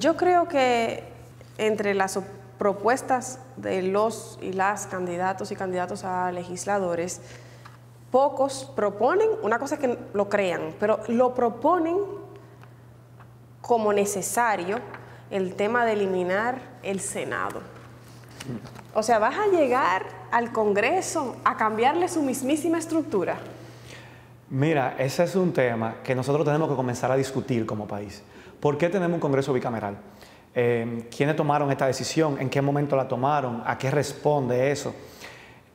Yo creo que entre las propuestas de los y las candidatos y candidatos a legisladores, pocos proponen, una cosa es que lo crean, pero lo proponen como necesario el tema de eliminar el Senado. O sea, vas a llegar al Congreso a cambiarle su mismísima estructura. Mira, ese es un tema que nosotros tenemos que comenzar a discutir como país. ¿Por qué tenemos un Congreso bicameral? Eh, ¿Quiénes tomaron esta decisión? ¿En qué momento la tomaron? ¿A qué responde eso?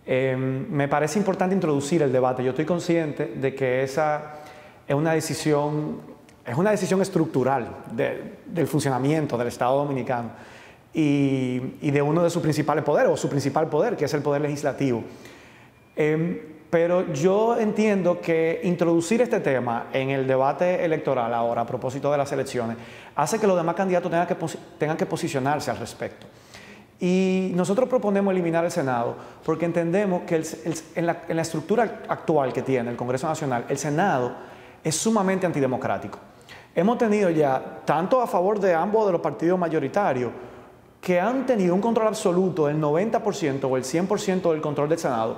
Eh, me parece importante introducir el debate. Yo estoy consciente de que esa es una decisión, es una decisión estructural del funcionamiento del Estado Dominicano y, de uno de sus principales poderes, o su principal poder, que es el poder legislativo. Eh, pero yo entiendo que introducir este tema en el debate electoral ahora, a propósito de las elecciones, hace que los demás candidatos tengan que, posicionarse al respecto. Y nosotros proponemos eliminar el Senado porque entendemos que en, la, en, la, estructura actual que tiene el Congreso Nacional, el Senado es sumamente antidemocrático. Hemos tenido ya, tanto a favor de ambos de los partidos mayoritarios, que han tenido un control absoluto del 90% o el 100% del control del Senado,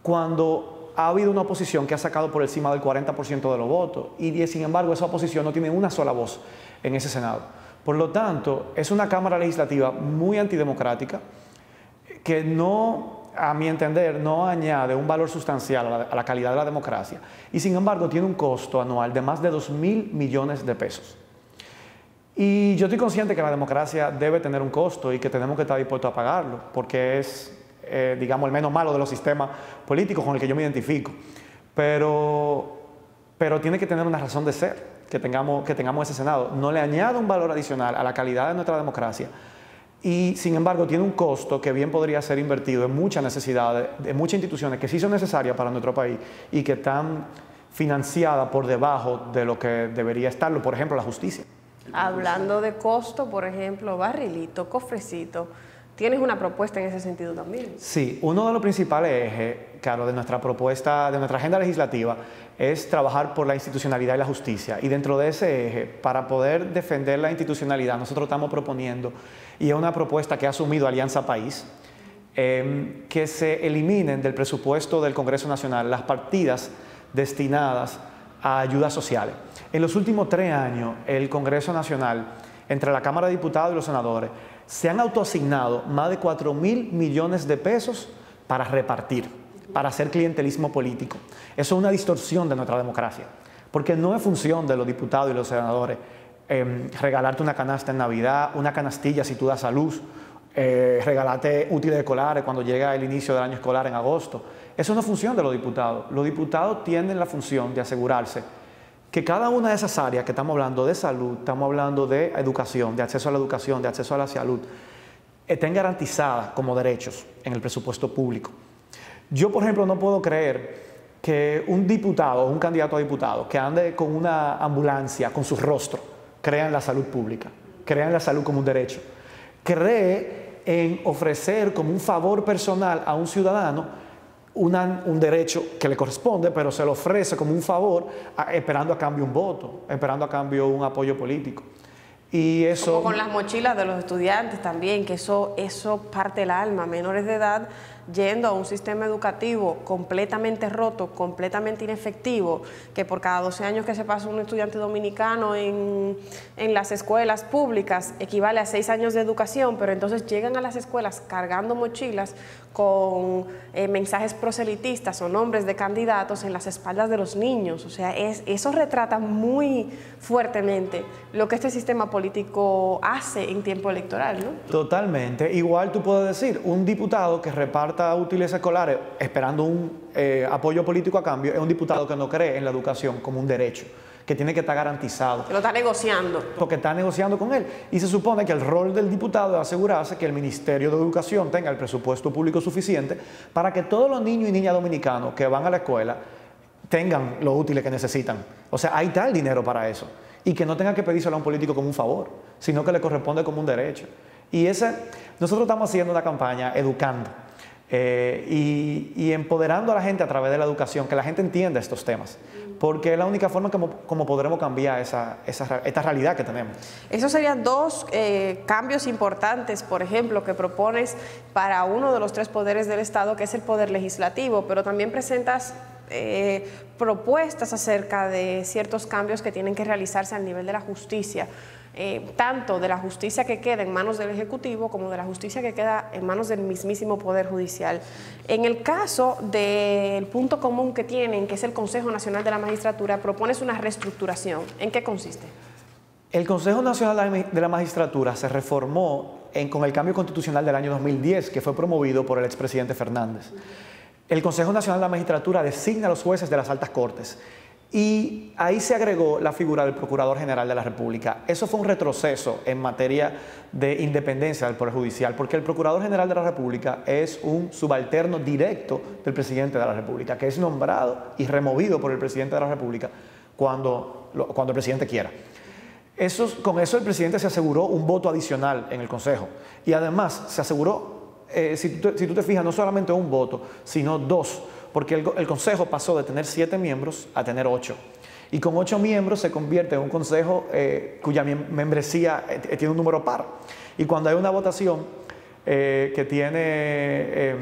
cuando ha habido una oposición que ha sacado por encima del 40% de los votos y sin embargo esa oposición no tiene una sola voz en ese Senado. Por lo tanto, es una Cámara Legislativa muy antidemocrática que no, a mi entender, no añade un valor sustancial a la, calidad de la democracia y sin embargo tiene un costo anual de más de 2 mil millones de pesos. Y yo estoy consciente que la democracia debe tener un costo y que tenemos que estar dispuestos a pagarlo, porque es eh, digamos, el menos malo de los sistemas políticos con el que yo me identifico. Pero, pero tiene que tener una razón de ser que tengamos, que tengamos ese Senado. No le añade un valor adicional a la calidad de nuestra democracia. Y sin embargo tiene un costo que bien podría ser invertido en muchas necesidades, de muchas instituciones que sí son necesarias para nuestro país y que están financiadas por debajo de lo que debería estarlo, por ejemplo, la justicia. Hablando de costo, por ejemplo, barrilito, cofrecito, ¿Tienes una propuesta en ese sentido también? Sí, uno de los principales ejes, claro, de nuestra propuesta, de nuestra agenda legislativa, es trabajar por la institucionalidad y la justicia. Y dentro de ese eje, para poder defender la institucionalidad, nosotros estamos proponiendo, y es una propuesta que ha asumido Alianza País, em, que se eliminen del presupuesto del Congreso Nacional las partidas destinadas a ayudas sociales. En los últimos tres años, el Congreso Nacional, entre la Cámara de Diputados y los senadores, se han autoasignado más de 4 mil millones de pesos para repartir, para hacer clientelismo político. Eso es una distorsión de nuestra democracia, porque no es función de los diputados y los senadores em, regalarte una canasta en Navidad, una canastilla si tú das a luz, eh, regalarte útiles escolares cuando llega el inicio del año escolar en agosto. Eso no es función de los diputados. Los diputados tienen la función de asegurarse que cada una de esas áreas que estamos hablando de salud, estamos hablando de educación, de acceso a la educación, de acceso a la salud, estén garantizadas como derechos en el presupuesto público. Yo, por ejemplo, no puedo creer que un diputado un candidato a diputado que ande con una ambulancia, con su rostro, crea en la salud pública, crea en la salud como un derecho, cree en ofrecer como un favor personal a un ciudadano un derecho que le corresponde, pero se lo ofrece como un favor, esperando a cambio un voto, esperando a cambio un apoyo político. Y eso... Como con las mochilas de los estudiantes también, que eso, eso parte el alma. Menores de edad yendo a un sistema educativo completamente roto, completamente inefectivo, que por cada 12 años que se pasa un estudiante dominicano en, las escuelas públicas equivale a 6 años de educación, pero entonces llegan a las escuelas cargando mochilas con eh, mensajes proselitistas o nombres de candidatos en las espaldas de los niños. O sea, es, eso retrata muy fuertemente lo que este sistema político hace en tiempo electoral, ¿no? Totalmente. Igual tú puedes decir, un diputado que reparte útiles escolares esperando un eh, apoyo político a cambio es un diputado que no cree en la educación como un derecho que tiene que estar garantizado. Lo está negociando. Porque está negociando con él. Y se supone que el rol del diputado es asegurarse que el Ministerio de Educación tenga el presupuesto público suficiente para que todos los niños y niñas dominicanos que van a la escuela tengan lo útiles que necesitan. O sea, hay tal dinero para eso. Y que no tenga que pedírselo a un político como un favor, sino que le corresponde como un derecho. Y ese, nosotros estamos haciendo una campaña educando eh, y, empoderando a la gente a través de la educación, que la gente entienda estos temas, porque es la única forma como, podremos cambiar esa, esta realidad que tenemos. Esos serían dos eh, cambios importantes, por ejemplo, que propones para uno de los tres poderes del Estado, que es el poder legislativo, pero también presentas eh, propuestas acerca de ciertos cambios que tienen que realizarse al nivel de la justicia. Eh, tanto de la justicia que queda en manos del Ejecutivo como de la justicia que queda en manos del mismísimo Poder Judicial. En el caso del punto común que tienen, que es el Consejo Nacional de la Magistratura, propones una reestructuración. ¿En qué consiste? El Consejo Nacional de la Magistratura se reformó con el cambio constitucional del año 2010, que fue promovido por el expresidente Fernández. El Consejo Nacional de la Magistratura designa a los jueces de las altas cortes y ahí se agregó la figura del Procurador General de la República. Eso fue un retroceso en materia de independencia del Poder Judicial, porque el Procurador General de la República es un subalterno directo del Presidente de la República, que es nombrado y removido por el Presidente de la República cuando, cuando el Presidente quiera. con eso el Presidente se aseguró un voto adicional en el Consejo y además se aseguró, eh, si, tú, si tú te fijas, no solamente un voto, sino dos porque el, Consejo pasó de tener siete miembros a tener ocho. Y con ocho miembros se convierte en un Consejo eh, cuya membresía eh, tiene un número par. Y cuando hay una votación eh, que tiene,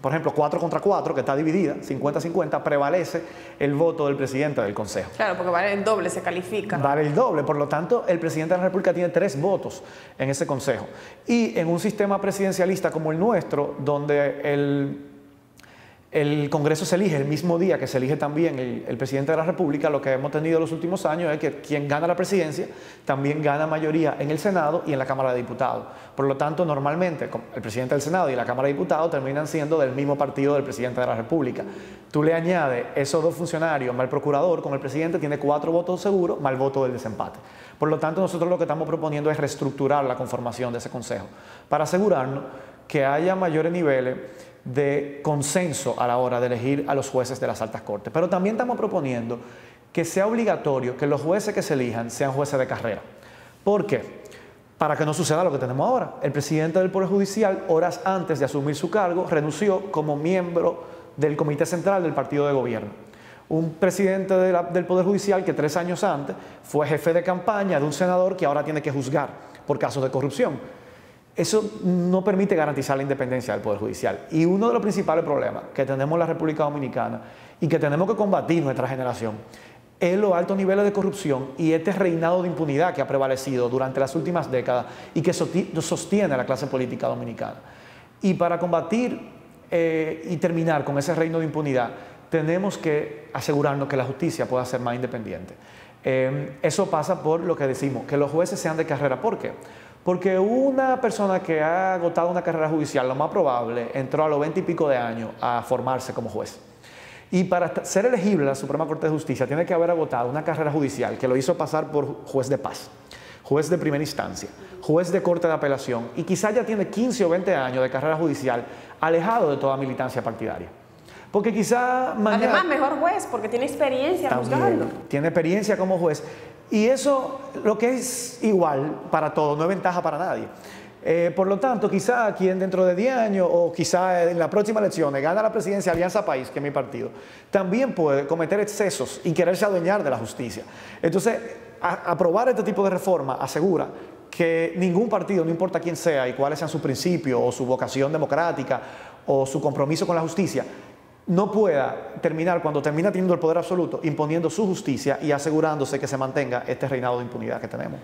por ejemplo, 4 contra 4, que está dividida, 50-50, prevalece el voto del presidente del Consejo. Claro, porque vale el doble, se califica. Vale el doble, por lo tanto, el presidente de la República tiene tres votos en ese Consejo. Y en un sistema presidencialista como el nuestro, donde el el Congreso se elige el mismo día que se elige también el, presidente de la República. Lo que hemos tenido en los últimos años es que quien gana la presidencia también gana mayoría en el Senado y en la Cámara de Diputados. Por lo tanto, normalmente el presidente del Senado y la Cámara de Diputados terminan siendo del mismo partido del presidente de la República. Tú le añades esos dos funcionarios, más el procurador, con el presidente tiene cuatro votos seguros, más el voto del desempate. Por lo tanto, nosotros lo que estamos proponiendo es reestructurar la conformación de ese Consejo para asegurarnos que haya mayores niveles de consenso a la hora de elegir a los jueces de las altas cortes. Pero también estamos proponiendo que sea obligatorio que los jueces que se elijan sean jueces de carrera. ¿Por qué? Para que no suceda lo que tenemos ahora. El presidente del Poder Judicial, horas antes de asumir su cargo, renunció como miembro del Comité Central del Partido de Gobierno. Un presidente del Poder Judicial que tres años antes fue jefe de campaña de un senador que ahora tiene que juzgar por casos de corrupción. Eso no permite garantizar la independencia del Poder Judicial. Y uno de los principales problemas que tenemos en la República Dominicana y que tenemos que combatir nuestra generación es los altos niveles de corrupción y este reinado de impunidad que ha prevalecido durante las últimas décadas y que sostiene a la clase política dominicana. Y para combatir eh, y terminar con ese reino de impunidad, tenemos que asegurarnos que la justicia pueda ser más independiente. Eh, eso pasa por lo que decimos, que los jueces sean de carrera. ¿Por qué? Porque una persona que ha agotado una carrera judicial, lo más probable, entró a los 20 y pico de años a formarse como juez. Y para ser elegible a la Suprema Corte de Justicia tiene que haber agotado una carrera judicial que lo hizo pasar por juez de paz, juez de primera instancia, juez de corte de apelación y quizá ya tiene 15 o 20 años de carrera judicial alejado de toda militancia partidaria. Porque quizá... Además, mejor juez, porque tiene experiencia juzgando. Tiene experiencia como juez. Y eso, lo que es igual para todos, no es ventaja para nadie. Eh, por lo tanto, quizá quien dentro de 10 años o quizá en la próxima elección gana la presidencia Alianza País, que es mi partido, también puede cometer excesos y quererse adueñar de la justicia. Entonces, aprobar este tipo de reforma asegura que ningún partido, no importa quién sea y cuáles sean sus principios o su vocación democrática o su compromiso con la justicia, no pueda terminar, cuando termina teniendo el poder absoluto, imponiendo su justicia y asegurándose que se mantenga este reinado de impunidad que tenemos.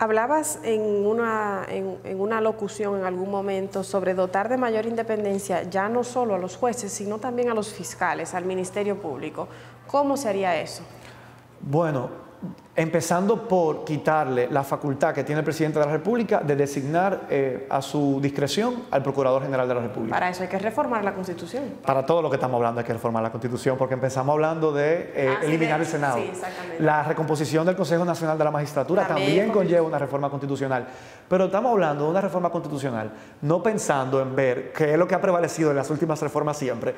Hablabas en una, en, una locución en algún momento sobre dotar de mayor independencia ya no solo a los jueces, sino también a los fiscales, al Ministerio Público. ¿Cómo se haría eso? Bueno, empezando por quitarle la facultad que tiene el presidente de la República de designar eh, a su discreción al Procurador General de la República. Para eso hay que reformar la Constitución. Para todo lo que estamos hablando hay que reformar la Constitución, porque empezamos hablando de eh, ah, eliminar el Senado. Sí, exactamente. La recomposición del Consejo Nacional de la Magistratura también, conlleva una reforma constitucional. Pero estamos hablando de una reforma constitucional no pensando en ver qué es lo que ha prevalecido en las últimas reformas siempre,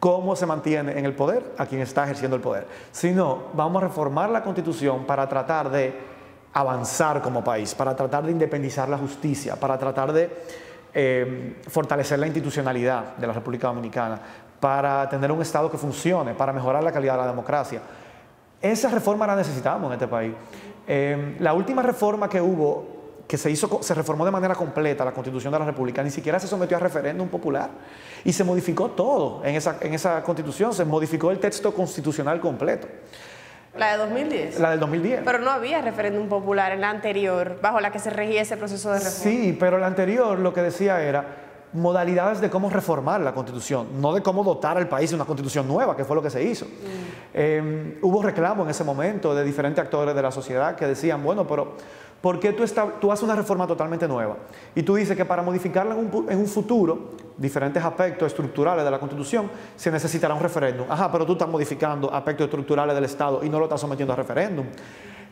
cómo se mantiene en el poder a quien está ejerciendo el poder, sino vamos a reformar la constitución para tratar de avanzar como país, para tratar de independizar la justicia, para tratar de eh, fortalecer la institucionalidad de la República Dominicana, para tener un Estado que funcione, para mejorar la calidad de la democracia. Esa reforma la necesitamos en este país. Eh, la última reforma que hubo, que se hizo, se reformó de manera completa la Constitución de la República, ni siquiera se sometió a referéndum popular y se modificó todo en esa, en esa Constitución, se modificó el texto constitucional completo. La de 2010. La del 2010. Pero no había referéndum popular en la anterior, bajo la que se regía ese proceso de reforma. Sí, pero la anterior lo que decía era modalidades de cómo reformar la constitución, no de cómo dotar al país de una constitución nueva, que fue lo que se hizo. Mm. Eh, hubo reclamo en ese momento de diferentes actores de la sociedad que decían, bueno, pero ¿por qué tú, haces una reforma totalmente nueva? Y tú dices que para modificarla en un, en un, futuro, diferentes aspectos estructurales de la constitución, se necesitará un referéndum. Ajá, pero tú estás modificando aspectos estructurales del Estado y no lo estás sometiendo a referéndum.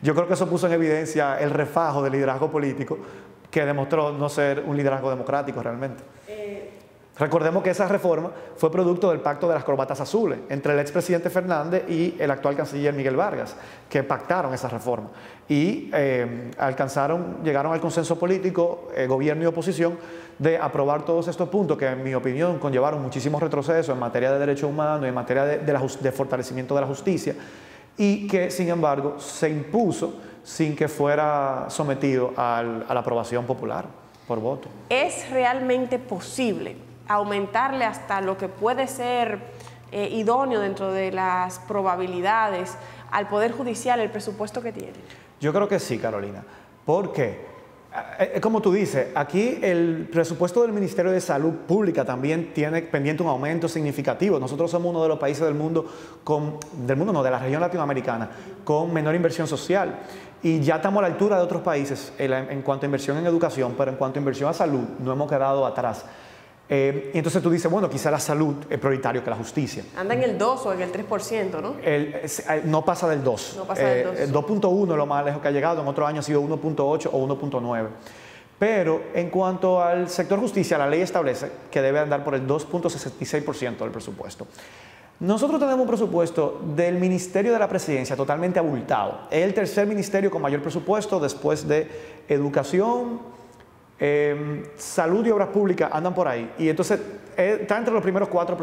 Yo creo que eso puso en evidencia el refajo del liderazgo político que demostró no ser un liderazgo democrático realmente. Recordemos que esa reforma fue producto del pacto de las corbatas azules entre el expresidente Fernández y el actual canciller Miguel Vargas, que pactaron esa reforma y eh, alcanzaron, llegaron al consenso político, eh, gobierno y oposición, de aprobar todos estos puntos que, en mi opinión, conllevaron muchísimos retrocesos en materia de derechos humanos y en materia de, de fortalecimiento de la justicia y que, sin embargo, se impuso sin que fuera sometido a la aprobación popular por voto. ¿Es realmente posible aumentarle hasta lo que puede ser eh, idóneo dentro de las probabilidades al Poder Judicial el presupuesto que tiene? Yo creo que sí, Carolina. ¿Por qué? Eh, eh, como tú dices, aquí el presupuesto del Ministerio de Salud Pública también tiene pendiente un aumento significativo. Nosotros somos uno de los países del mundo, con, del mundo no, de la región latinoamericana, con menor inversión social. Y ya estamos a la altura de otros países en cuanto a inversión en educación, pero en cuanto a inversión a salud, no hemos quedado atrás. Eh, y entonces tú dices, bueno, quizá la salud es prioritario que la justicia. Anda en el 2 o en el 3%, ¿no? Eh, no pasa del 2. No pasa del 2. Eh, 2.1 es lo más lejos que ha llegado, en otro año ha sido 1.8 o 1.9. Pero en cuanto al sector justicia, la ley establece que debe andar por el 2.66% del presupuesto. Nosotros tenemos un presupuesto del Ministerio de la Presidencia totalmente abultado. Es el tercer ministerio con mayor presupuesto después de Educación, Em, salud y obras públicas andan por ahí. Y entonces eh, está entre los primeros cuatro,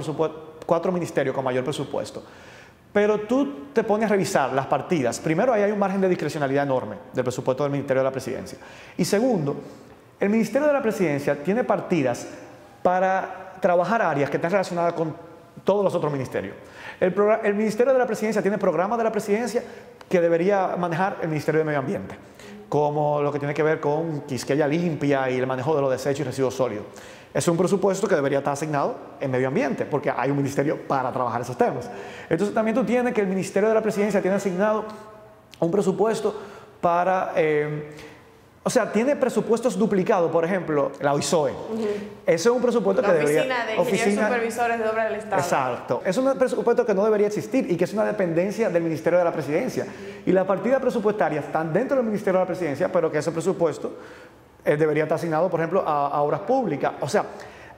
cuatro ministerios con mayor presupuesto. Pero tú te pones a revisar las partidas. Primero, ahí hay un margen de discrecionalidad enorme del presupuesto del Ministerio de la Presidencia. Y segundo, el Ministerio de la Presidencia tiene partidas para trabajar áreas que están relacionadas con todos los otros ministerios. El, el Ministerio de la Presidencia tiene programas de la Presidencia que debería manejar el Ministerio de Medio Ambiente como lo que tiene que ver con Quisqueya limpia y el manejo de los desechos y residuos sólidos. Es un presupuesto que debería estar asignado en medio ambiente, porque hay un ministerio para trabajar esos temas. Entonces también tú tienes que el Ministerio de la Presidencia tiene asignado un presupuesto para... Eh, o sea, tiene presupuestos duplicados, por ejemplo, la OISOE. Ese es un presupuesto que debería... Oficina de Ingenieros Supervisores de Obras del Estado. Exacto. Es un presupuesto que no debería existir y que es una dependencia del Ministerio de la Presidencia. Y las partidas presupuestarias están dentro del Ministerio de la Presidencia, pero que ese presupuesto eh, debería estar asignado, por ejemplo, a, obras públicas. O sea,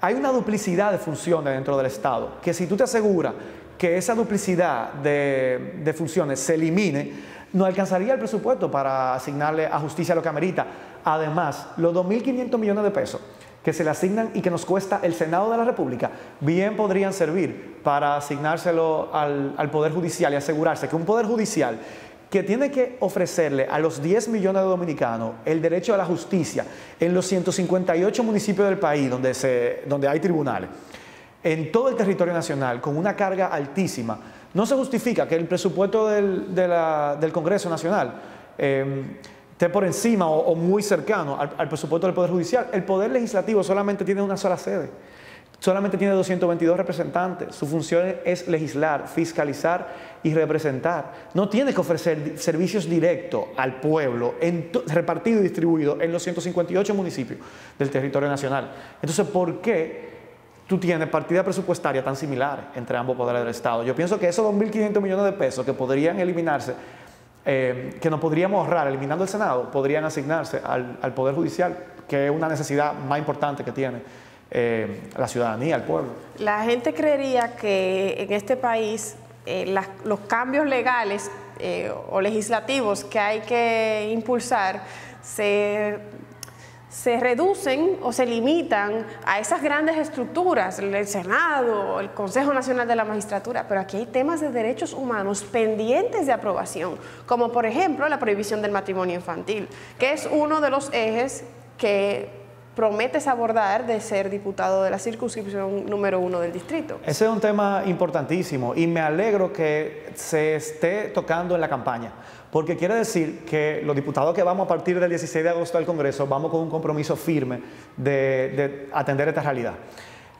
hay una duplicidad de funciones dentro del Estado, que si tú te aseguras que esa duplicidad de, de funciones se elimine, no alcanzaría el presupuesto para asignarle a justicia lo que amerita. Además, los 2.500 millones de pesos que se le asignan y que nos cuesta el Senado de la República, bien podrían servir para asignárselo al, Poder Judicial y asegurarse que un Poder Judicial que tiene que ofrecerle a los 10 millones de dominicanos el derecho a la justicia en los 158 municipios del país donde, se, donde hay tribunales, en todo el territorio nacional, con una carga altísima, no se justifica que el presupuesto del, Congreso Nacional eh, esté por encima o, muy cercano al, presupuesto del Poder Judicial. El Poder Legislativo solamente tiene una sola sede, solamente tiene 222 representantes. Su función es legislar, fiscalizar y representar. No tiene que ofrecer servicios directos al pueblo, repartido y distribuido en los 158 municipios del territorio nacional. Entonces, ¿por qué? Tú tienes partida presupuestaria tan similar entre ambos poderes del Estado. Yo pienso que esos 2.500 millones de pesos que podrían eliminarse, eh, que nos podríamos ahorrar eliminando el Senado, podrían asignarse al, Poder Judicial, que es una necesidad más importante que tiene eh, la ciudadanía, el pueblo. La gente creería que en este país eh, los cambios legales o legislativos que hay que impulsar se se reducen o se limitan a esas grandes estructuras, el Senado, el Consejo Nacional de la Magistratura, pero aquí hay temas de derechos humanos pendientes de aprobación, como por ejemplo la prohibición del matrimonio infantil, que es uno de los ejes que prometes abordar de ser diputado de la circunscripción número uno del distrito. Ese es un tema importantísimo y me alegro que se esté tocando en la campaña porque quiere decir que los diputados que vamos a partir del 16 de agosto al Congreso vamos con un compromiso firme de, atender esta realidad.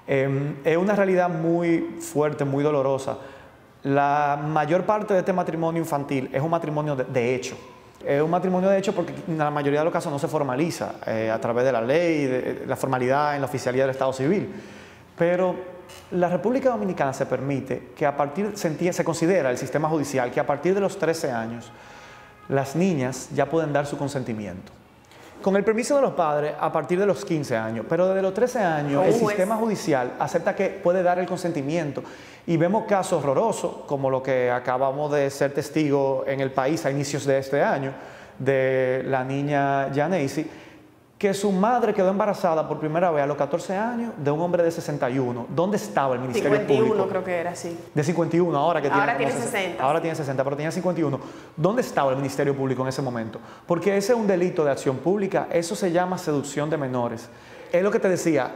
Em, es una realidad muy fuerte, muy dolorosa. La mayor parte de este matrimonio infantil es un matrimonio de, hecho. Es un matrimonio de hecho porque en la mayoría de los casos no se formaliza eh, a través de la ley, de, la formalidad en la oficialidad del Estado civil. Pero la República Dominicana se permite que a partir, se, se considera el sistema judicial que a partir de los 13 años las niñas ya pueden dar su consentimiento. Con el permiso de los padres a partir de los 15 años, pero desde los 13 años el sistema judicial acepta que puede dar el consentimiento. Y vemos casos horrorosos como lo que acabamos de ser testigo en el país a inicios de este año de la niña Janacy que su madre quedó embarazada por primera vez a los 14 años de un hombre de 61. ¿Dónde estaba el Ministerio 51, Público? 51 creo que era, sí. De 51, ahora que ahora tiene, tiene 60. Ahora tiene 60, pero tenía 51. ¿Dónde estaba el Ministerio Público en ese momento? Porque ese es un delito de acción pública, eso se llama seducción de menores. Es lo que te decía,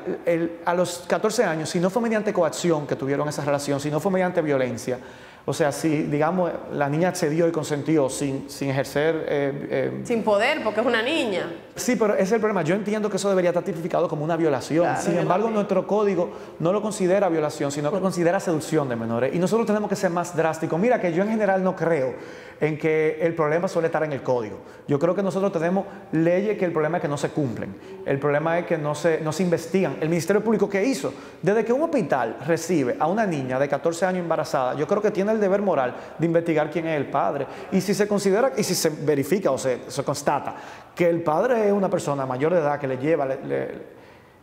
a los 14 años, si no fue mediante coacción que tuvieron esa relación, si no fue mediante violencia, o sea, si, digamos, la niña accedió y consentió sin, sin ejercer... Eh, eh, sin poder, porque es una niña. Sí, pero ese es el problema. Yo entiendo que eso debería estar tipificado como una violación. sin embargo, nuestro código no lo considera violación, sino que lo considera seducción de menores. Y nosotros tenemos que ser más drásticos. Mira, que yo en general no creo en que el problema suele estar en el código. Yo creo que nosotros tenemos leyes que el problema es que no se cumplen. El problema es que no se, no se investigan. El Ministerio Público, ¿qué hizo? Desde que un hospital recibe a una niña de 14 años embarazada, yo creo que tiene el deber moral de investigar quién es el padre. Y si se considera, y si se verifica o se, se constata que el padre es una persona mayor de edad que le lleva, le,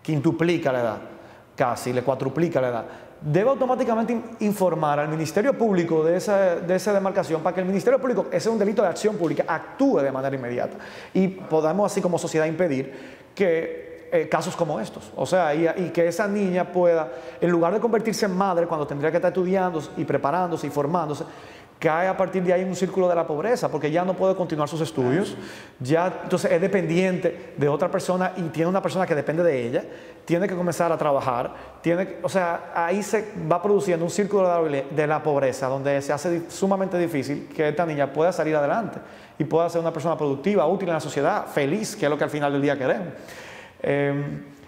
quintuplica la edad, casi, le cuatruplica la edad, debe automáticamente informar al Ministerio Público de esa, de esa demarcación para que el Ministerio Público, ese es un delito de acción pública, actúe de manera inmediata y podamos así como sociedad impedir que eh, casos como estos. O sea, y, y, que esa niña pueda, en lugar de convertirse en madre cuando tendría que estar estudiando y preparándose y formándose, cae a partir de ahí un círculo de la pobreza, porque ya no puede continuar sus estudios, ya entonces es dependiente de otra persona y tiene una persona que depende de ella, tiene que comenzar a trabajar, tiene, o sea, ahí se va produciendo un círculo de la pobreza donde se hace sumamente difícil que esta niña pueda salir adelante y pueda ser una persona productiva, útil en la sociedad, feliz, que es lo que al final del día queremos. Em,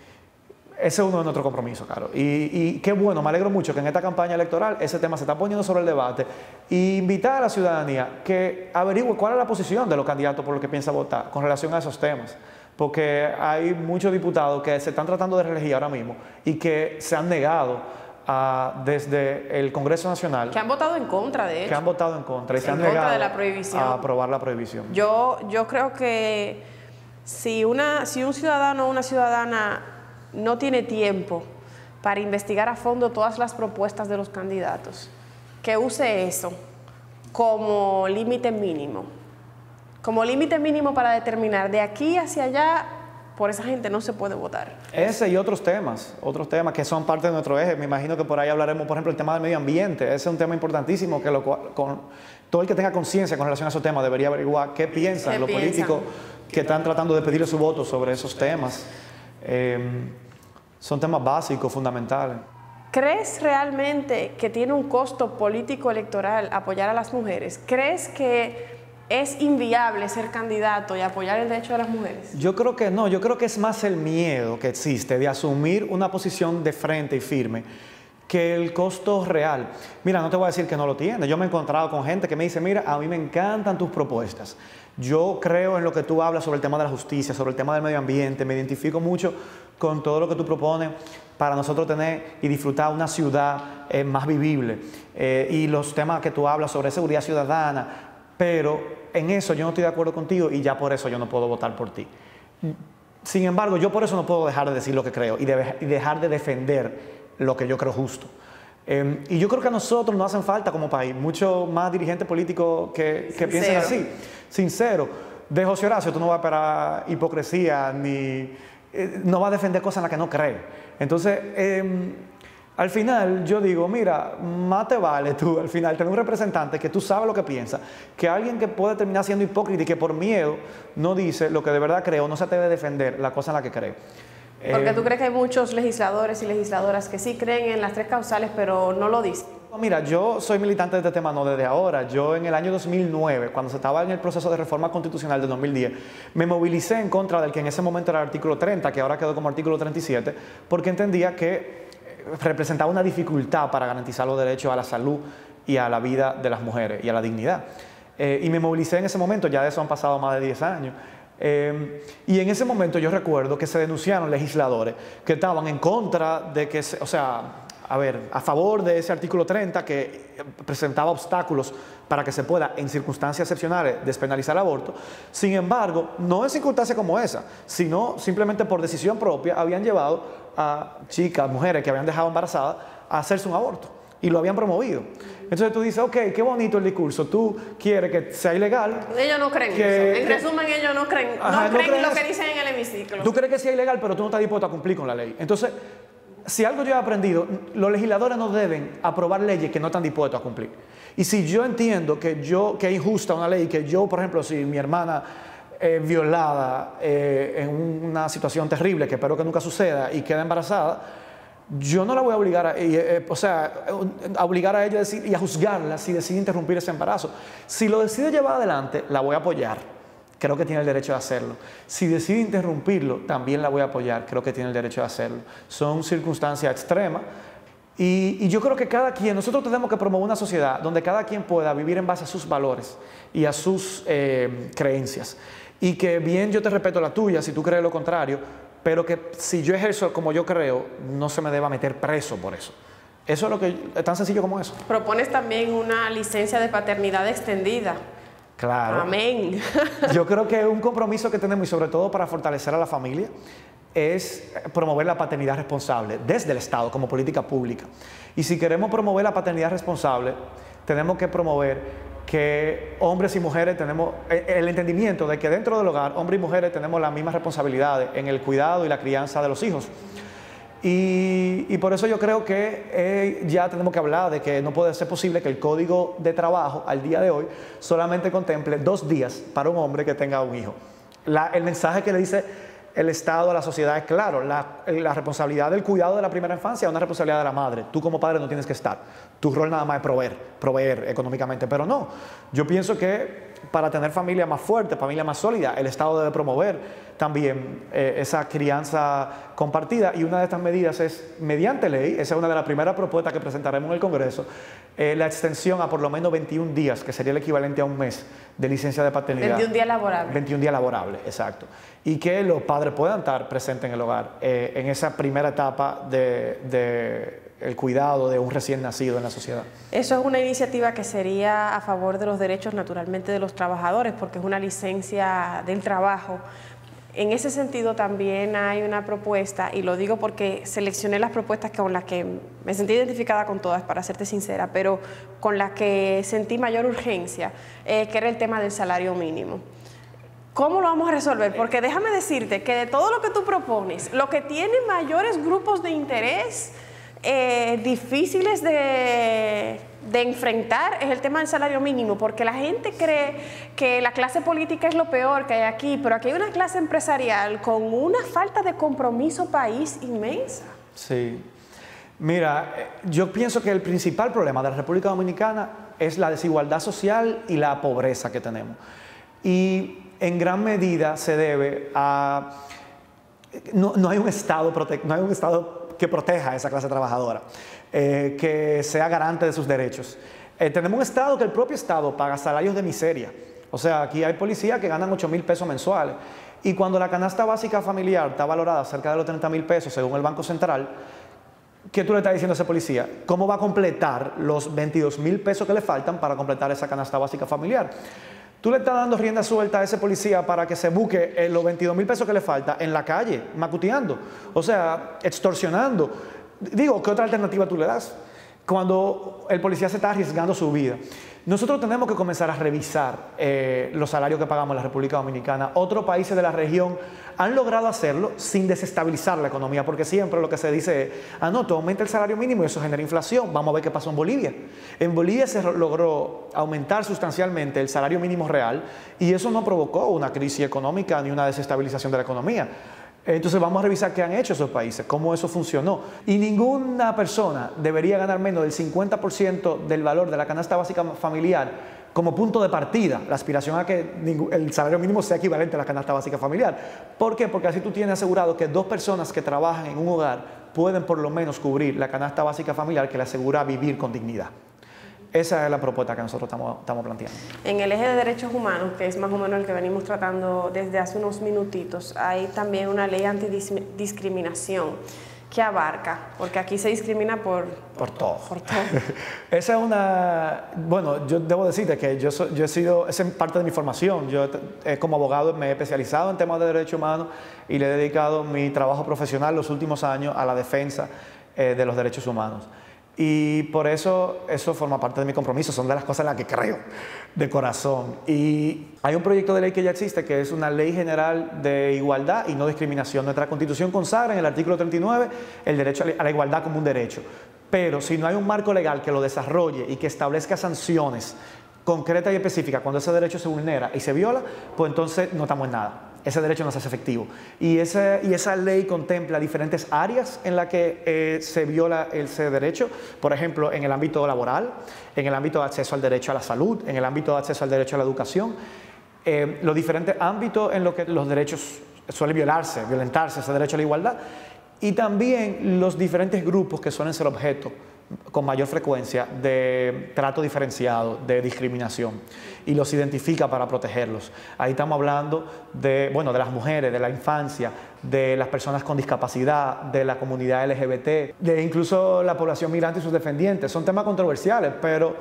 ese es uno de nuestros compromisos, Caro. Y, qué bueno, me alegro mucho que en esta campaña electoral ese tema se está poniendo sobre el debate e invitar a la ciudadanía que averigüe cuál es la posición de los candidatos por los que piensa votar con relación a esos temas. Porque hay muchos diputados que se están tratando de reelegir ahora mismo y que se han negado a, desde el Congreso Nacional. Que han votado en contra, de hecho. Que han votado en contra y se han negado de la prohibición. a aprobar la prohibición. Yo, yo creo que si, una, si un ciudadano o una ciudadana no tiene tiempo para investigar a fondo todas las propuestas de los candidatos, que use eso como límite mínimo, como límite mínimo para determinar de aquí hacia allá, por esa gente no se puede votar. Ese y otros temas, otros temas que son parte de nuestro eje. Me imagino que por ahí hablaremos, por ejemplo, el tema del medio ambiente. Ese es un tema importantísimo que lo, con, todo el que tenga conciencia con relación a esos temas debería averiguar qué piensan los políticos que están tratando de pedirle su voto sobre esos temas. Em, son temas básicos, fundamentales. ¿Crees realmente que tiene un costo político electoral apoyar a las mujeres? ¿Crees que es inviable ser candidato y apoyar el derecho de las mujeres? Yo creo que no, yo creo que es más el miedo que existe de asumir una posición de frente y firme que el costo real. Mira, no te voy a decir que no lo tiene. Yo me he encontrado con gente que me dice, mira, a mí me encantan tus propuestas. Yo creo en lo que tú hablas sobre el tema de la justicia, sobre el tema del medio ambiente, me identifico mucho con todo lo que tú propones para nosotros tener y disfrutar una ciudad eh, más vivible eh, y los temas que tú hablas sobre seguridad ciudadana, pero en eso yo no estoy de acuerdo contigo y ya por eso yo no puedo votar por ti. Sin embargo, yo por eso no puedo dejar de decir lo que creo y, dejar de defender lo que yo creo justo. Em, y yo creo que a nosotros nos hacen falta como país muchos más dirigentes políticos que, que piensen así, sincero. De José Horacio tú no vas a esperar hipocresía ni eh, no va a defender cosas en las que no cree. Entonces, em, al final yo digo, mira, más te vale tú al final tener un representante que tú sabes lo que piensa, que alguien que puede terminar siendo hipócrita y que por miedo no dice lo que de verdad cree o no se atreve a defender la cosa en la que cree. Porque eh, tú crees que hay muchos legisladores y legisladoras que sí creen en las tres causales, pero no lo dicen. Mira, yo soy militante de este tema no desde ahora. Yo en el año 2009, cuando se estaba en el proceso de reforma constitucional de 2010, me movilicé en contra del que en ese momento era el artículo 30, que ahora quedó como artículo 37, porque entendía que eh, representaba una dificultad para garantizar los derechos a la salud y a la vida de las mujeres y a la dignidad. Eh, y me movilicé en ese momento, ya de eso han pasado más de 10 años. Em, y en ese momento yo recuerdo que se denunciaron legisladores que estaban en contra de que, o sea, a ver, a favor de ese artículo 30 que presentaba obstáculos para que se pueda, en circunstancias excepcionales, despenalizar el aborto. Sin embargo, no en circunstancias como esa, sino simplemente por decisión propia, habían llevado a chicas, mujeres que habían dejado embarazadas a hacerse un aborto y lo habían promovido. Entonces tú dices, ok, qué bonito el discurso, tú quieres que sea ilegal. Ellos no creen eso. En resumen, ellos no creen, no creen, lo que dicen en el hemiciclo. Tú crees que sea ilegal, pero tú no estás dispuesto a cumplir con la ley. Entonces, si algo yo he aprendido, los legisladores no deben aprobar leyes que no están dispuestos a cumplir. Y si yo entiendo que, yo, que es injusta una ley, que yo, por ejemplo, si mi hermana es violada eh, en una situación terrible, que espero que nunca suceda, y queda embarazada, yo no la voy a obligar a, eh, o sea, a obligar a ella a decir, y a juzgarla si decide interrumpir ese embarazo. Si lo decide llevar adelante, la voy a apoyar. Creo que tiene el derecho de hacerlo. Si decide interrumpirlo, también la voy a apoyar. Creo que tiene el derecho de hacerlo. Son circunstancias extremas. Y, yo creo que cada quien, nosotros tenemos que promover una sociedad donde cada quien pueda vivir en base a sus valores y a sus eh, creencias. Y que bien yo te respeto la tuya, si tú crees lo contrario, pero que si yo ejerzo como yo creo, no se me deba meter preso por eso. Eso es lo que es tan sencillo como eso. Propones también una licencia de paternidad extendida. Claro. Amén. yo creo que un compromiso que tenemos y sobre todo para fortalecer a la familia es promover la paternidad responsable desde el Estado como política pública. Y si queremos promover la paternidad responsable, tenemos que promover que hombres y mujeres tenemos eh, el entendimiento de que dentro del hogar, hombres y mujeres tenemos las mismas responsabilidades en el cuidado y la crianza de los hijos. Y, por eso yo creo que eh, ya tenemos que hablar de que no puede ser posible que el código de trabajo al día de hoy solamente contemple dos días para un hombre que tenga un hijo. el mensaje que le dice el Estado a la sociedad es claro, la, la, responsabilidad del cuidado de la primera infancia es una responsabilidad de la madre. Tú como padre no tienes que estar. Tu rol nada más es proveer, proveer económicamente. Pero no, yo pienso que para tener familia más fuerte, familia más sólida, el Estado debe promover también eh, esa crianza compartida y una de estas medidas es, mediante ley, esa es una de las primeras propuestas que presentaremos en el Congreso, eh, la extensión a por lo menos 21 días, que sería el equivalente a un mes de licencia de paternidad. 21 días laborables. 21 días laborables, exacto. Y que los padres puedan estar presentes en el hogar eh, en esa primera etapa de el cuidado de un recién nacido en la sociedad. Eso es una iniciativa que sería a favor de los derechos naturalmente de los trabajadores, porque es una licencia del trabajo. En ese sentido también hay una propuesta, y lo digo porque seleccioné las propuestas con las que me sentí identificada con todas, para serte sincera, pero con las que sentí mayor urgencia, eh, que era el tema del salario mínimo. ¿Cómo lo vamos a resolver? Porque déjame decirte que de todo lo que tú propones, lo que tiene mayores grupos de interés eh, difíciles de, enfrentar es el tema del salario mínimo, porque la gente cree que la clase política es lo peor que hay aquí, pero aquí hay una clase empresarial con una falta de compromiso país inmensa. Sí. Mira, eh, yo pienso que el principal problema de la República Dominicana es la desigualdad social y la pobreza que tenemos. Y en gran medida se debe a... No, no hay un Estado, no hay un Estado que proteja a esa clase trabajadora, eh, que sea garante de sus derechos. Eh, tenemos un Estado que el propio Estado paga salarios de miseria. O sea, aquí hay policías que ganan 8 mil pesos mensuales. Y cuando la canasta básica familiar está valorada cerca de los 30 mil pesos según el Banco Central, ¿qué tú le estás diciendo a ese policía? ¿Cómo va a completar los 22 mil pesos que le faltan para completar esa canasta básica familiar? Tú le estás dando rienda suelta a ese policía para que se busque eh, los 22 mil pesos que le falta en la calle, macuteando, o sea, extorsionando. Digo, ¿qué otra alternativa tú le das? Cuando el policía se está arriesgando su vida. Nosotros tenemos que comenzar a revisar eh, los salarios que pagamos en la República Dominicana. Otros países de la región han logrado hacerlo sin desestabilizar la economía, porque siempre lo que se dice es, ah, no, tú aumenta el salario mínimo y eso genera inflación. Vamos a ver qué pasó en Bolivia. En Bolivia se logró aumentar sustancialmente el salario mínimo real y eso no provocó una crisis económica ni una desestabilización de la economía. Entonces vamos a revisar qué han hecho esos países, cómo eso funcionó. Y ninguna persona debería ganar menos del 50% del valor de la canasta básica familiar como punto de partida, la aspiración a que el salario mínimo sea equivalente a la canasta básica familiar. ¿Por qué? Porque así tú tienes asegurado que dos personas que trabajan en un hogar pueden por lo menos cubrir la canasta básica familiar que le asegura vivir con dignidad. Esa es la propuesta que nosotros estamos, estamos, planteando. En el eje de derechos humanos, que es más o menos el que venimos tratando desde hace unos minutitos, hay también una ley antidiscriminación que abarca, porque aquí se discrimina por, por todo. Por todo. Esa es una, bueno, yo debo decirte que yo, yo he sido, esa es parte de mi formación. Yo eh, como abogado me he especializado en temas de derechos humanos y le he dedicado mi trabajo profesional los últimos años a la defensa eh, de los derechos humanos. Y por eso eso forma parte de mi compromiso, son de las cosas en las que creo, de corazón. Y hay un proyecto de ley que ya existe, que es una ley general de igualdad y no discriminación. Nuestra constitución consagra en el artículo 39 el derecho a la igualdad como un derecho. Pero si no hay un marco legal que lo desarrolle y que establezca sanciones concretas y específicas cuando ese derecho se vulnera y se viola, pues entonces no estamos en nada ese derecho no se hace efectivo. Y, ese, y esa ley contempla diferentes áreas en las que eh, se viola ese derecho, por ejemplo, en el ámbito laboral, en el ámbito de acceso al derecho a la salud, en el ámbito de acceso al derecho a la educación, eh, los diferentes ámbitos en los que los derechos suelen violarse, violentarse, ese derecho a la igualdad, y también los diferentes grupos que suelen ser objeto con mayor frecuencia de trato diferenciado, de discriminación, y los identifica para protegerlos. Ahí estamos hablando de, bueno, de las mujeres, de la infancia, de las personas con discapacidad, de la comunidad LGBT, de incluso la población migrante y sus defendientes. Son temas controversiales, pero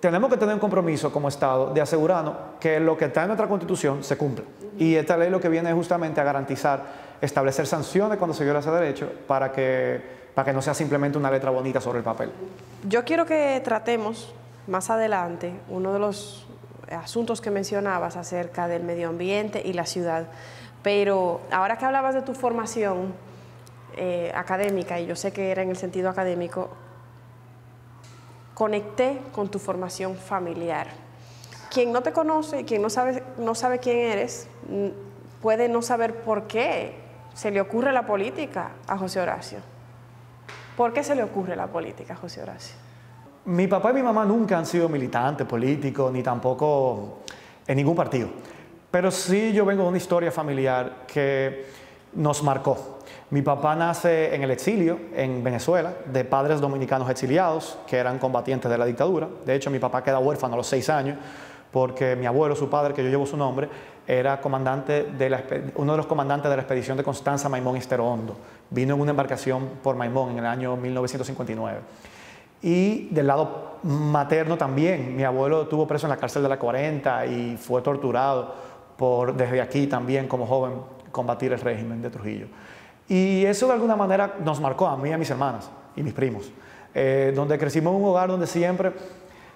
tenemos que tener un compromiso como Estado de asegurarnos que lo que está en nuestra Constitución se cumpla. Y esta ley lo que viene es justamente a garantizar, establecer sanciones cuando se viola ese derecho para que para que no sea simplemente una letra bonita sobre el papel. Yo quiero que tratemos más adelante uno de los asuntos que mencionabas acerca del medio ambiente y la ciudad, pero ahora que hablabas de tu formación eh, académica, y yo sé que era en el sentido académico, conecté con tu formación familiar. Quien no te conoce, quien no sabe, no sabe quién eres, puede no saber por qué se le ocurre la política a José Horacio. ¿Por qué se le ocurre la política, José Horacio? Mi papá y mi mamá nunca han sido militantes políticos, ni tampoco en ningún partido. Pero sí yo vengo de una historia familiar que nos marcó. Mi papá nace en el exilio, en Venezuela, de padres dominicanos exiliados, que eran combatientes de la dictadura. De hecho, mi papá queda huérfano a los seis años, porque mi abuelo, su padre, que yo llevo su nombre, era comandante de uno de los comandantes de la expedición de Constanza Maimón Estero Hondo. Vino en una embarcación por Maimón en el año 1959. Y del lado materno también, mi abuelo estuvo preso en la cárcel de la 40 y fue torturado por desde aquí también como joven combatir el régimen de Trujillo. Y eso de alguna manera nos marcó a mí a mis hermanas y mis primos, eh, donde crecimos en un hogar donde siempre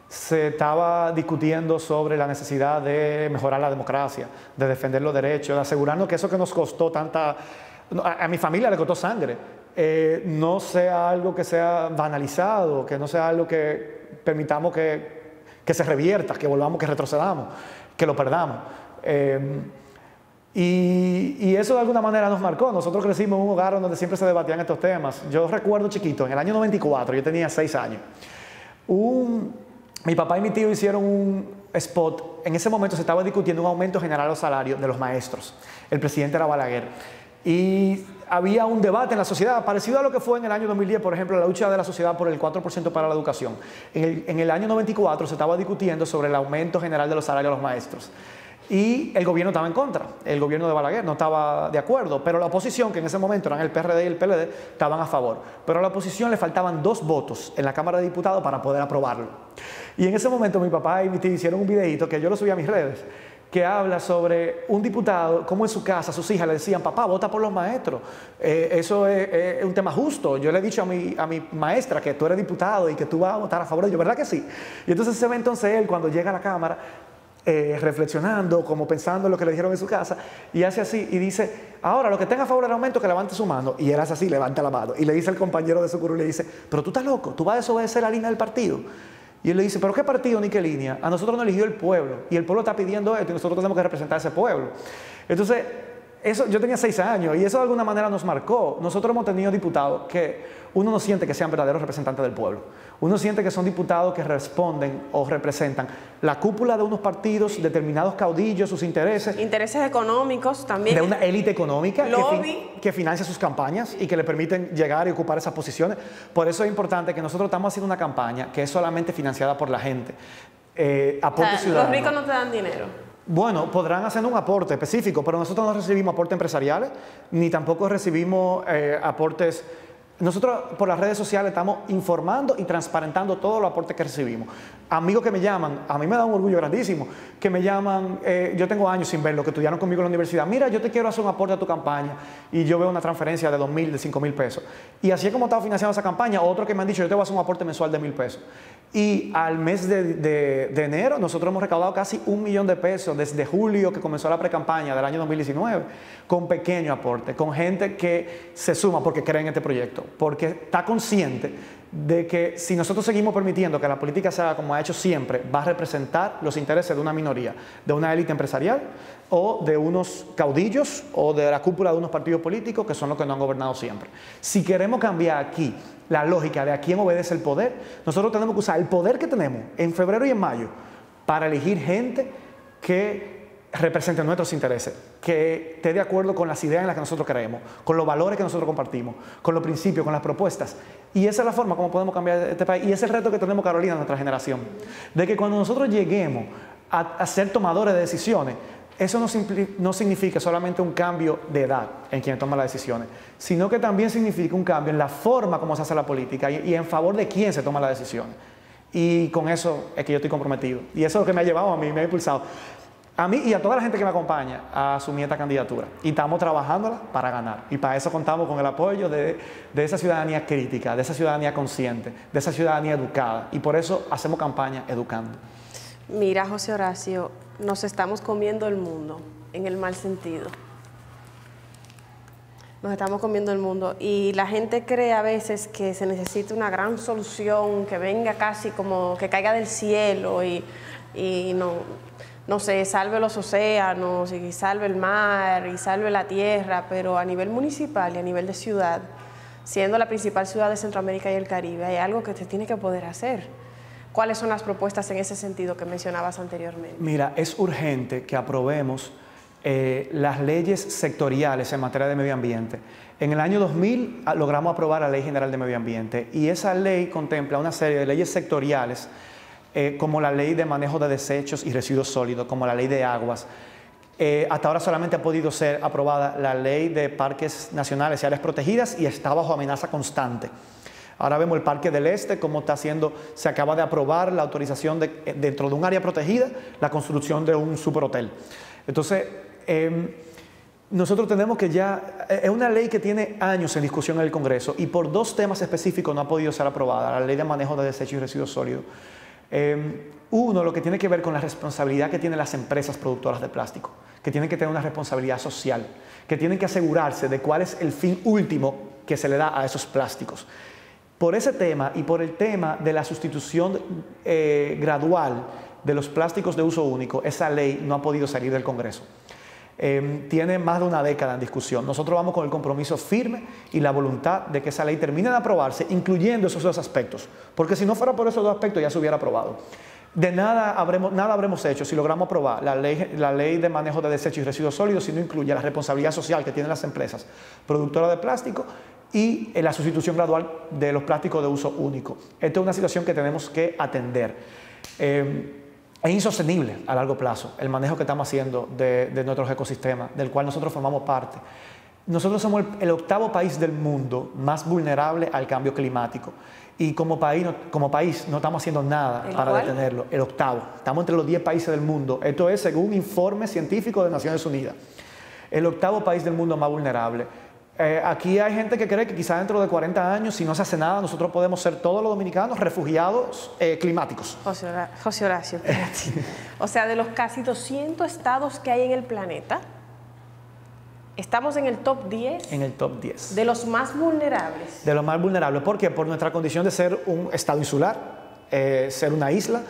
se estaba discutiendo sobre la necesidad de mejorar la democracia, de defender los derechos, de asegurarnos que eso que nos costó tanta... A, mi familia le costó sangre, eh, no sea algo que sea banalizado, que no sea algo que permitamos que, se revierta, que volvamos, que retrocedamos, que lo perdamos. Eh, y, y, eso de alguna manera nos marcó. Nosotros crecimos en un hogar donde siempre se debatían estos temas. Yo recuerdo chiquito, en el año 94, yo tenía seis años, un, mi papá y mi tío hicieron un spot. En ese momento se estaba discutiendo un aumento general de los salarios de los maestros. El presidente era Balaguer. Y había un debate en la sociedad, parecido a lo que fue en el año 2010, por ejemplo, la lucha de la sociedad por el 4% para la educación. En el, en el año 94 se estaba discutiendo sobre el aumento general de los salarios de los maestros. Y el gobierno estaba en contra, el gobierno de Balaguer no estaba de acuerdo, pero la oposición, que en ese momento eran el PRD y el PLD, estaban a favor. Pero a la oposición le faltaban dos votos en la Cámara de Diputados para poder aprobarlo. Y en ese momento mi papá y mi tío hicieron un videito que yo lo subí a mis redes, que habla sobre un diputado, como en su casa sus hijas le decían, papá, vota por los maestros. Eh, eso es, un tema justo. Yo le he dicho a mi, a mi maestra que tú eres diputado y que tú vas a votar a favor de ellos, ¿verdad que sí? Y entonces se ve entonces él cuando llega a la Cámara eh, reflexionando, como pensando en lo que le dijeron en su casa, y hace así y dice, ahora lo que tenga a favor del aumento, que levante su mano. Y él hace así, levanta la mano. Y le dice al compañero de su curul, le dice, pero tú estás loco, tú vas a desobedecer la línea del partido. Y él le dice, pero ¿qué partido ni qué línea? A nosotros nos eligió el pueblo y el pueblo está pidiendo esto y nosotros tenemos que representar a ese pueblo. Entonces, eso, yo tenía seis años y eso de alguna manera nos marcó. Nosotros hemos tenido diputados que uno no siente que sean verdaderos representantes del pueblo. Uno siente que son diputados que responden o representan la cúpula de unos partidos, determinados caudillos, sus intereses. Intereses económicos también. De una élite económica que, que, financia sus campañas y que le permiten llegar y ocupar esas posiciones. Por eso es importante que nosotros estamos haciendo una campaña que es solamente financiada por la gente. Eh, aporte ciudadano. Los ricos no te dan dinero. Bueno, podrán hacer un aporte específico, pero nosotros no recibimos aportes empresariales, ni tampoco recibimos eh, aportes nosotros por las redes sociales estamos informando y transparentando todos los aportes que recibimos. Amigos que me llaman, a mí me da un orgullo grandísimo, que me llaman, eh, yo tengo años sin verlo, que estudiaron conmigo en la universidad, mira, yo te quiero hacer un aporte a tu campaña y yo veo una transferencia de 2 mil, de 5 mil pesos. Y así es como estaba financiando esa campaña, otro que me han dicho, yo te voy a hacer un aporte mensual de mil pesos. Y al mes de, enero nosotros hemos recaudado casi un millón de pesos desde julio que comenzó la pre-campaña del año 2019 con pequeño aporte, con gente que se suma porque cree en este proyecto, porque está consciente de que si nosotros seguimos permitiendo que la política sea como ha hecho siempre, va a representar los intereses de una minoría, de una élite empresarial o de unos caudillos o de la cúpula de unos partidos políticos que son los que no han gobernado siempre. Si queremos cambiar aquí la lógica de a quién obedece el poder, nosotros tenemos que usar el poder que tenemos en febrero y en mayo para elegir gente que represente nuestros intereses, que esté de acuerdo con las ideas en las que nosotros creemos, con los valores que nosotros compartimos, con los principios, con las propuestas. Y esa es la forma como podemos cambiar este país. Y ese es el reto que tenemos, Carolina, nuestra generación. De que cuando nosotros lleguemos a, ser tomadores de decisiones, eso no, significa solamente un cambio de edad en quien toma las decisiones, sino que también significa un cambio en la forma como se hace la política y, en favor de quién se toma las decisiones. Y con eso es que yo estoy comprometido. Y eso es lo que me ha llevado a mí, me ha impulsado a mí y a toda la gente que me acompaña a asumir esta candidatura. Y estamos trabajándola para ganar. Y para eso contamos con el apoyo de, esa ciudadanía crítica, de esa ciudadanía consciente, de esa ciudadanía educada. Y por eso hacemos campaña educando. Mira, José Horacio, nos estamos comiendo el mundo, en el mal sentido. Nos estamos comiendo el mundo y la gente cree a veces que se necesita una gran solución, que venga casi como que caiga del cielo y, no, no sé, salve los océanos y salve el mar y salve la tierra, pero a nivel municipal y a nivel de ciudad, siendo la principal ciudad de Centroamérica y el Caribe, hay algo que se tiene que poder hacer. ¿Cuáles son las propuestas en ese sentido que mencionabas anteriormente? Mira, es urgente que aprobemos eh, las leyes sectoriales en materia de medio ambiente. En el año 2000 ah, logramos aprobar la Ley General de Medio Ambiente y esa ley contempla una serie de leyes sectoriales eh, como la ley de manejo de desechos y residuos sólidos, como la ley de aguas. Eh, hasta ahora solamente ha podido ser aprobada la ley de parques nacionales y áreas protegidas y está bajo amenaza constante. Ahora vemos el Parque del Este, cómo está haciendo, se acaba de aprobar la autorización de, eh, dentro de un área protegida, la construcción de un superhotel. Entonces, em, nosotros tenemos que ya, es una ley que tiene años en discusión en el Congreso y por dos temas específicos no ha podido ser aprobada, la ley de manejo de desechos y residuos sólidos Em, uno, lo que tiene que ver con la responsabilidad que tienen las empresas productoras de plástico, que tienen que tener una responsabilidad social, que tienen que asegurarse de cuál es el fin último que se le da a esos plásticos. Por ese tema y por el tema de la sustitución eh, gradual de los plásticos de uso único, esa ley no ha podido salir del Congreso. Em, tiene más de una década en discusión. Nosotros vamos con el compromiso firme y la voluntad de que esa ley termine de aprobarse, incluyendo esos dos aspectos, porque si no fuera por esos dos aspectos ya se hubiera aprobado. De nada habremos, nada habremos hecho si logramos aprobar la ley, la ley de manejo de desechos y residuos sólidos si no incluye la responsabilidad social que tienen las empresas productoras de plástico y eh, la sustitución gradual de los plásticos de uso único. Esta es una situación que tenemos que atender. Em, es insostenible a largo plazo el manejo que estamos haciendo de, nuestros ecosistemas, del cual nosotros formamos parte. nosotros somos el, octavo país del mundo más vulnerable al cambio climático. Y como país, no, como país no estamos haciendo nada para detenerlo. El octavo. Estamos entre los 10 países del mundo. Esto es según informe científico de Naciones Unidas. El octavo país del mundo más vulnerable. Eh, aquí hay gente que cree que quizá dentro de 40 años, si no se hace nada, nosotros podemos ser todos los dominicanos refugiados eh, climáticos. José, Horacio, o sea, de los casi 200 estados que hay en el planeta, Estamos en el top 10. En el top 10. De los más vulnerables. De los más vulnerables. ¿Por qué? Por nuestra condición de ser un estado insular, eh, ser una isla,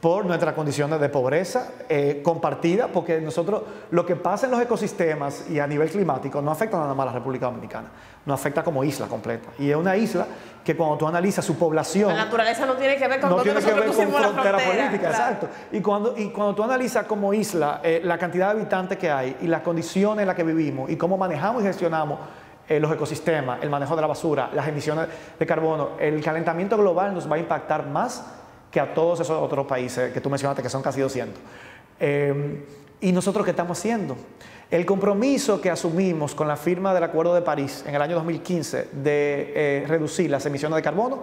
por nuestras condiciones de pobreza eh, compartida, porque nosotros lo que pasa en los ecosistemas y a nivel climático no afecta nada más a la República Dominicana, nos afecta como isla completa. Y es una isla que cuando tú analizas su población... La naturaleza no tiene que ver con, no tiene que ver con frontera, política, exacto. Y cuando, y cuando tú analizas como isla eh, la cantidad de habitantes que hay y las condiciones en las que vivimos y cómo manejamos y gestionamos eh, los ecosistemas, el manejo de la basura, las emisiones de carbono, el calentamiento global nos va a impactar más que a todos esos otros países que tú mencionaste, que son casi 200. Eh, ¿Y nosotros qué estamos haciendo? El compromiso que asumimos con la firma del Acuerdo de París en el año 2015 de eh, reducir las emisiones de carbono,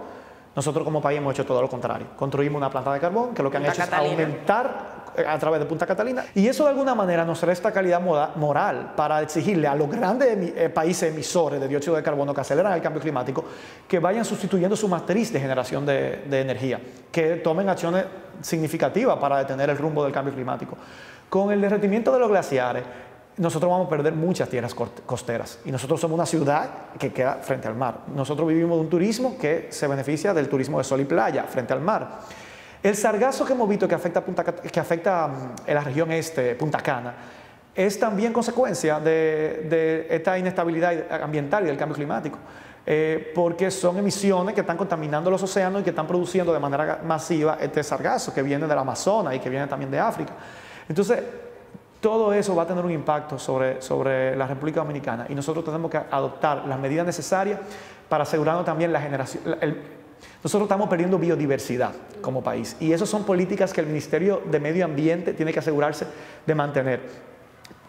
nosotros como país hemos hecho todo lo contrario. Construimos una planta de carbón que lo que han hecho es aumentar a través de Punta Catalina. Y eso de alguna manera nos resta calidad moral para exigirle a los grandes eh, países emisores de dióxido de carbono que aceleran el cambio climático que vayan sustituyendo su matriz de generación de, de energía, que tomen acciones significativas para detener el rumbo del cambio climático. Con el derretimiento de los glaciares, nosotros vamos a perder muchas tierras costeras y nosotros somos una ciudad que queda frente al mar. Nosotros vivimos de un turismo que se beneficia del turismo de sol y playa frente al mar. El sargazo que hemos visto que afecta, Punta, que afecta mm, la región este, Punta Cana, es también consecuencia de, esta inestabilidad ambiental y del cambio climático. Eh, porque son emisiones que están contaminando los océanos y que están produciendo de manera masiva este sargazo que viene del Amazonas y que viene también de África. Entonces, todo eso va a tener un impacto sobre, sobre la República Dominicana y nosotros tenemos que adoptar las medidas necesarias para asegurarnos también la generación, nosotros estamos perdiendo biodiversidad como país y esas son políticas que el Ministerio de Medio Ambiente tiene que asegurarse de mantener.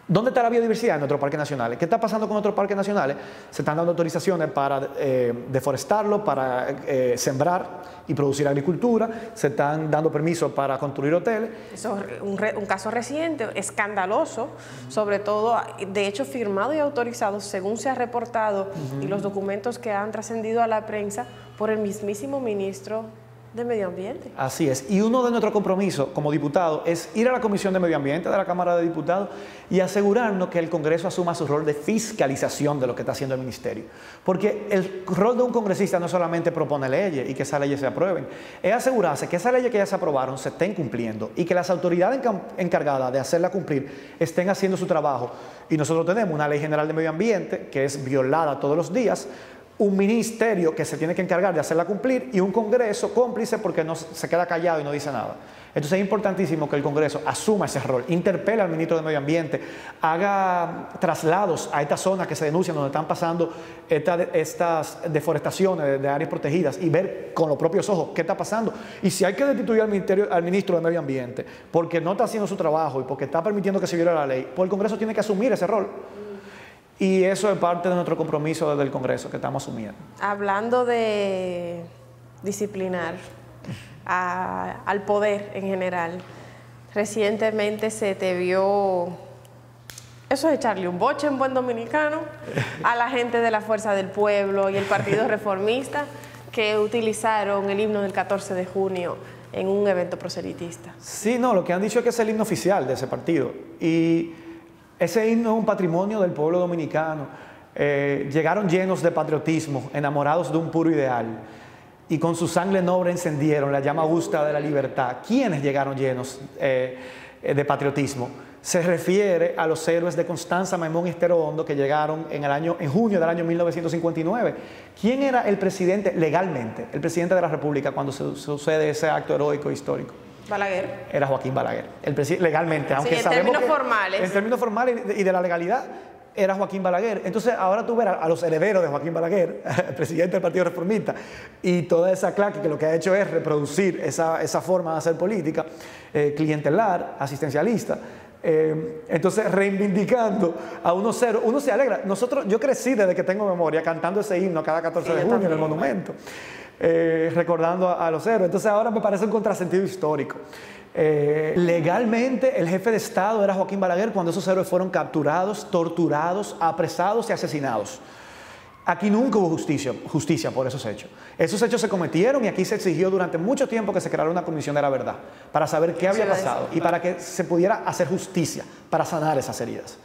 ¿Dónde está la biodiversidad en nuestros parques nacionales? ¿Qué está pasando con otros parques nacionales? Se están dando autorizaciones para eh, deforestarlo, para eh, sembrar y producir agricultura, se están dando permisos para construir hoteles. Eso es un, caso reciente, escandaloso, sobre todo, de hecho firmado y autorizado, según se ha reportado, y los documentos que han trascendido a la prensa por el mismísimo ministro de Medio Ambiente. Así es. Y uno de nuestros compromisos como diputados es ir a la Comisión de Medio Ambiente de la Cámara de Diputados y asegurarnos que el Congreso asuma su rol de fiscalización de lo que está haciendo el Ministerio. Porque el rol de un congresista no solamente propone leyes y que esas leyes se aprueben, es asegurarse que esas leyes que ya se aprobaron se estén cumpliendo y que las autoridades encargadas de hacerla cumplir estén haciendo su trabajo. Y nosotros tenemos una ley general de medio ambiente que es violada todos los días, un ministerio que se tiene que encargar de hacerla cumplir y un Congreso cómplice porque no se queda callado y no dice nada. Entonces es importantísimo que el Congreso asuma ese rol, interpele al ministro de Medio Ambiente, haga traslados a estas zonas que se denuncian donde están pasando estas deforestaciones de áreas protegidas y ver con los propios ojos qué está pasando. Y si hay que destituir al, ministerio, al ministro de Medio Ambiente porque no está haciendo su trabajo y porque está permitiendo que se viole la ley, pues el Congreso tiene que asumir ese rol. Y eso es parte de nuestro compromiso desde el Congreso que estamos asumiendo. Hablando de disciplinar al poder en general, recientemente se te vio, eso es echarle un boche en buen dominicano, a la gente de la Fuerza del Pueblo y el Partido Reformista que utilizaron el himno del 14 de junio en un evento proselitista. Sí, no, lo que han dicho es que es el himno oficial de ese partido. Y ese himno es un patrimonio del pueblo dominicano. Eh, llegaron llenos de patriotismo, enamorados de un puro ideal, y con su sangre noble encendieron la llama augusta de la libertad. ¿Quiénes llegaron llenos eh, de patriotismo? Se refiere a los héroes de Constanza, Maimón y Estero Hondo que llegaron en, el año, en junio del año 1959. ¿Quién era el presidente legalmente, el presidente de la República cuando sucede ese acto heroico histórico? Balaguer. Era Joaquín Balaguer, el legalmente, aunque en términos formales. En términos formales y de, la legalidad, era Joaquín Balaguer. Entonces ahora tú verás a los herederos de Joaquín Balaguer, el presidente del Partido Reformista, y toda esa claque que lo que ha hecho es reproducir esa, forma de hacer política, eh, clientelar, asistencialista. Eh, entonces, reivindicando a uno cero, uno se alegra. Nosotros, yo crecí desde que tengo memoria cantando ese himno cada 14 de junio en el monumento, eh, recordando a, a, los héroes. Entonces, ahora me parece un contrasentido histórico. Eh, legalmente el jefe de Estado era Joaquín Balaguer cuando esos héroes fueron capturados, torturados, apresados y asesinados. Aquí nunca hubo justicia, justicia por esos hechos. Esos hechos se cometieron y aquí se exigió durante mucho tiempo que se creara una comisión de la verdad para saber qué había pasado y para que se pudiera hacer justicia, para sanar esas heridas.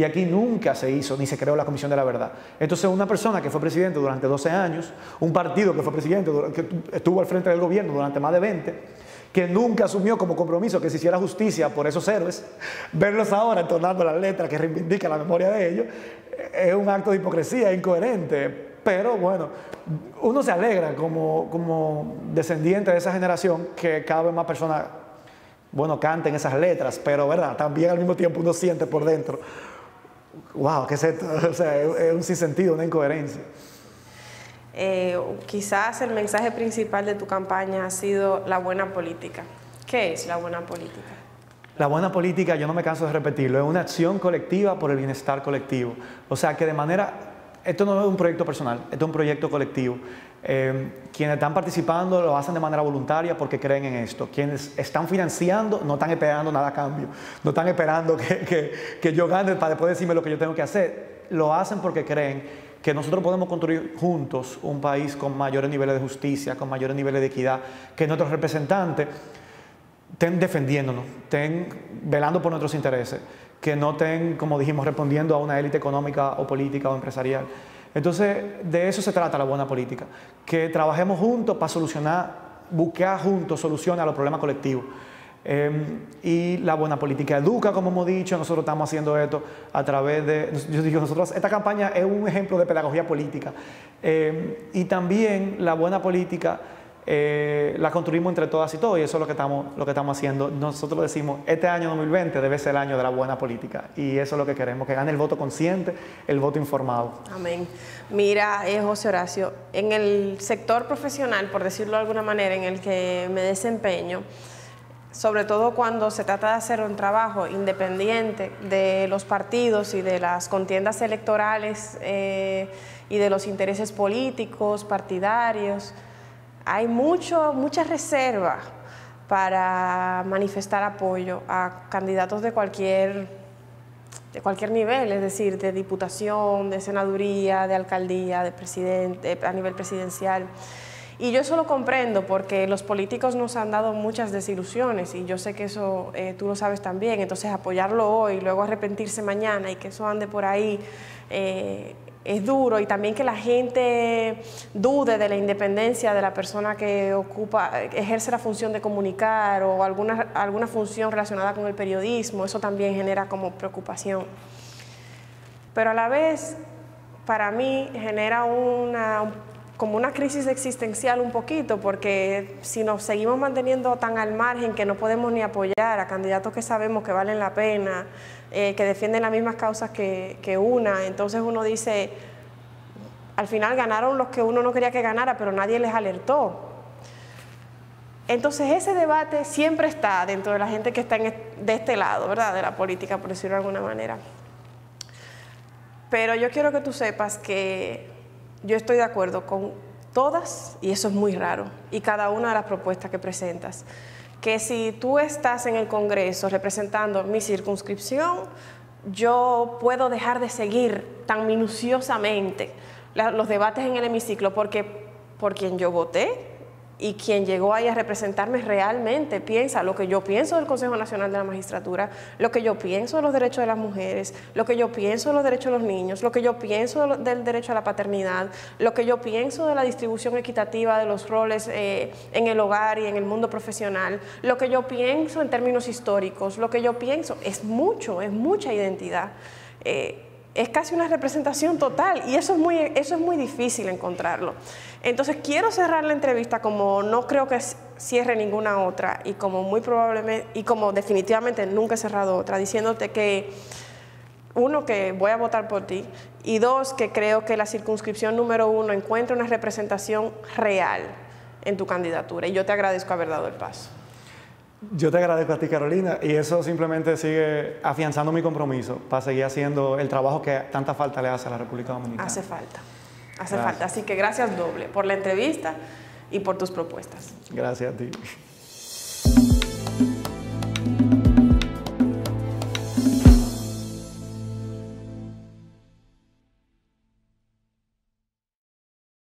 Y aquí nunca se hizo ni se creó la Comisión de la Verdad. Entonces, una persona que fue presidente durante 12 años, un partido que fue presidente, que estuvo al frente del gobierno durante más de 20, que nunca asumió como compromiso que se hiciera justicia por esos héroes, verlos ahora entonando las letras que reivindican la memoria de ellos, es un acto de hipocresía incoherente. Pero bueno, uno se alegra como, como descendiente de esa generación que cada vez más personas, bueno, canten esas letras, pero verdad, también al mismo tiempo uno siente por dentro, wow, que es esto? O sea, es un sinsentido, una incoherencia. Eh, quizás el mensaje principal de tu campaña ha sido la buena política. ¿Qué es la buena política? La buena política, yo no me canso de repetirlo, es una acción colectiva por el bienestar colectivo. O sea, que de manera, esto no es un proyecto personal, esto es un proyecto colectivo. Eh, quienes están participando lo hacen de manera voluntaria porque creen en esto. Quienes están financiando no están esperando nada a cambio, no están esperando que, que, que yo gane para después decirme lo que yo tengo que hacer. Lo hacen porque creen que nosotros podemos construir juntos un país con mayores niveles de justicia, con mayores niveles de equidad, que nuestros representantes estén defendiéndonos, estén velando por nuestros intereses, que no estén, como dijimos, respondiendo a una élite económica o política o empresarial. Entonces, de eso se trata la buena política, que trabajemos juntos para solucionar, buscar juntos soluciones a los problemas colectivos. Em, y la buena política educa, como hemos dicho, nosotros estamos haciendo esto a través de, yo digo, nosotros, esta campaña es un ejemplo de pedagogía política. Em, y también la buena política eh, la construimos entre todas y todos, y eso es lo que, estamos, lo que estamos haciendo. Nosotros decimos, este año 2020 debe ser el año de la buena política, y eso es lo que queremos, que gane el voto consciente, el voto informado. Amén. Mira, eh, José Horacio, en el sector profesional, por decirlo de alguna manera, en el que me desempeño, sobre todo cuando se trata de hacer un trabajo independiente de los partidos y de las contiendas electorales eh, y de los intereses políticos, partidarios. Hay mucho, mucha reserva para manifestar apoyo a candidatos de cualquier, de cualquier nivel, es decir, de diputación, de senaduría, de alcaldía, de presidente, a nivel presidencial. Y yo eso lo comprendo porque los políticos nos han dado muchas desilusiones y yo sé que eso eh, tú lo sabes también. Entonces apoyarlo hoy, luego arrepentirse mañana y que eso ande por ahí eh, es duro y también que la gente dude de la independencia de la persona que ocupa, ejerce la función de comunicar o alguna, alguna función relacionada con el periodismo, eso también genera como preocupación. Pero a la vez, para mí, genera una, como una crisis existencial un poquito, porque si nos seguimos manteniendo tan al margen que no podemos ni apoyar a candidatos que sabemos que valen la pena, eh, que defienden las mismas causas que, que una, entonces uno dice, al final ganaron los que uno no quería que ganara, pero nadie les alertó. Entonces ese debate siempre está dentro de la gente que está de este lado, ¿verdad? De la política, por decirlo de alguna manera. Pero yo quiero que tú sepas que yo estoy de acuerdo con todas, y eso es muy raro, y cada una de las propuestas que presentas. Que si tú estás en el Congreso representando mi circunscripción, yo puedo dejar de seguir tan minuciosamente los debates en el hemiciclo porque por quien yo voté, y quien llegó ahí a representarme realmente piensa lo que yo pienso del Consejo Nacional de la Magistratura, lo que yo pienso de los derechos de las mujeres, lo que yo pienso de los derechos de los niños, lo que yo pienso del derecho a la paternidad, lo que yo pienso de la distribución equitativa de los roles eh, en el hogar y en el mundo profesional, lo que yo pienso en términos históricos, lo que yo pienso, es mucho, es mucha identidad. Eh, es casi una representación total y eso es muy, eso es muy difícil encontrarlo. Entonces quiero cerrar la entrevista como no creo que cierre ninguna otra y como muy probablemente y como definitivamente nunca he cerrado otra, diciéndote que uno, que voy a votar por ti, y dos, que creo que la circunscripción número uno encuentra una representación real en tu candidatura. Y yo te agradezco haber dado el paso. Yo te agradezco a ti, Carolina, y eso simplemente sigue afianzando mi compromiso para seguir haciendo el trabajo que tanta falta le hace a la República Dominicana. Hace falta, hace falta. Así que gracias doble por la entrevista y por tus propuestas. Gracias a ti.